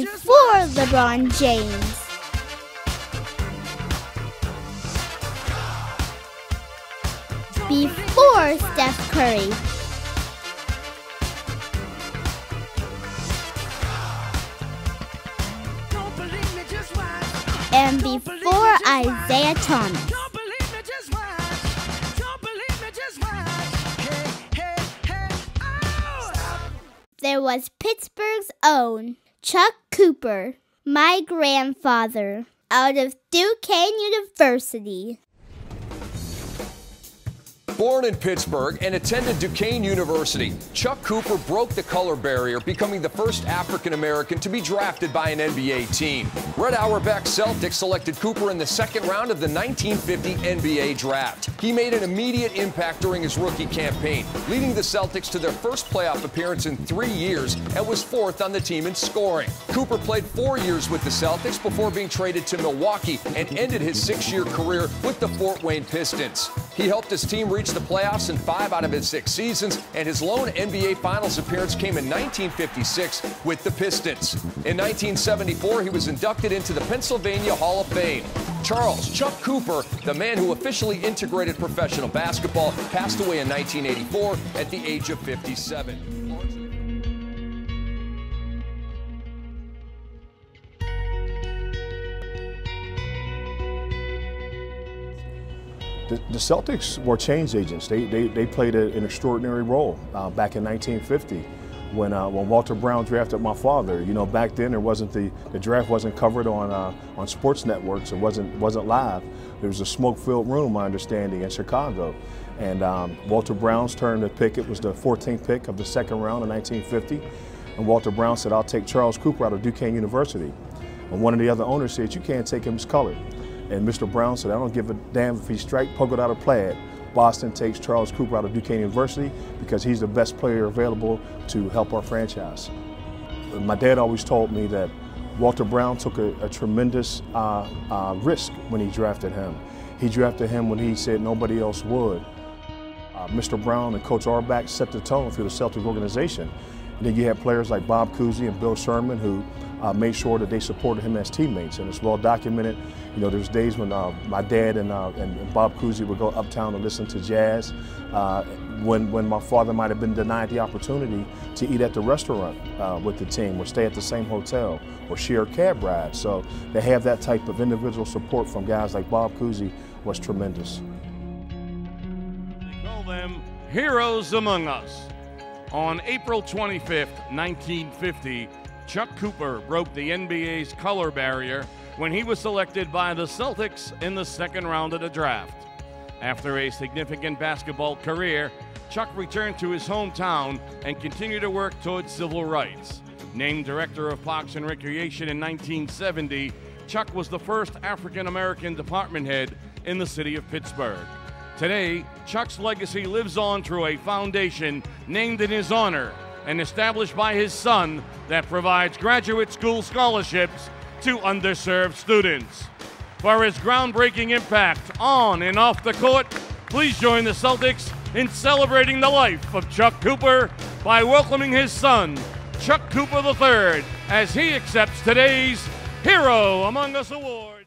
before LeBron James. Before Steph Curry. And before Isaiah Thomas. There was Pittsburgh's own Chuck Cooper, my grandfather, out of Duquesne University. Born in Pittsburgh and attended Duquesne University, Chuck Cooper broke the color barrier, becoming the first African American to be drafted by an NBA team. Red Auerbach Celtics selected Cooper in the second round of the 1950 NBA draft. He made an immediate impact during his rookie campaign, leading the Celtics to their first playoff appearance in three years and was fourth on the team in scoring. Cooper played four years with the Celtics before being traded to Milwaukee and ended his six year career with the Fort Wayne Pistons. He helped his team reach the playoffs in five out of his six seasons, and his lone NBA Finals appearance came in 1956 with the Pistons. In 1974, he was inducted into the Pennsylvania Hall of Fame. Charles Chuck Cooper, the man who officially integrated professional basketball, passed away in 1984 at the age of 57. The, the Celtics were change agents. They, they, they played a, an extraordinary role uh, back in 1950 when, uh, when Walter Brown drafted my father. You know, back then there wasn't the, the draft wasn't covered on, uh, on sports networks. It wasn't, wasn't live. There was a smoke-filled room, my understanding, in Chicago. And um, Walter Brown's turn to pick, it was the 14th pick of the second round in 1950. And Walter Brown said, I'll take Charles Cooper out of Duquesne University. And one of the other owners said, you can't take him as color. And Mr. Brown said, I don't give a damn if he's striped, polka dot, or plaid. Boston takes Charles Cooper out of Duquesne University because he's the best player available to help our franchise. My dad always told me that Walter Brown took a, a tremendous uh, uh, risk when he drafted him. He drafted him when he said nobody else would. Uh, Mr. Brown and Coach Auerbach set the tone for the Celtics organization. And then you have players like Bob Cousy and Bill Sharman who uh, made sure that they supported him as teammates, and it's well documented. You know, there's days when uh, my dad and, uh, and, Bob Cousy would go uptown to listen to jazz. Uh, when, when my father might have been denied the opportunity to eat at the restaurant uh, with the team, or stay at the same hotel, or share a cab rides. So to have that type of individual support from guys like Bob Cousy was tremendous. They call them heroes among us. On April 25th, 1950, Chuck Cooper broke the NBA's color barrier when he was selected by the Celtics in the second round of the draft. After a significant basketball career, Chuck returned to his hometown and continued to work towards civil rights. Named Director of Parks and Recreation in 1970, Chuck was the first African American department head in the city of Pittsburgh. Today, Chuck's legacy lives on through a foundation named in his honor and established by his son that provides graduate school scholarships to underserved students. For his groundbreaking impact on and off the court, please join the Celtics in celebrating the life of Chuck Cooper by welcoming his son, Chuck Cooper III, as he accepts today's Hero Among Us Award.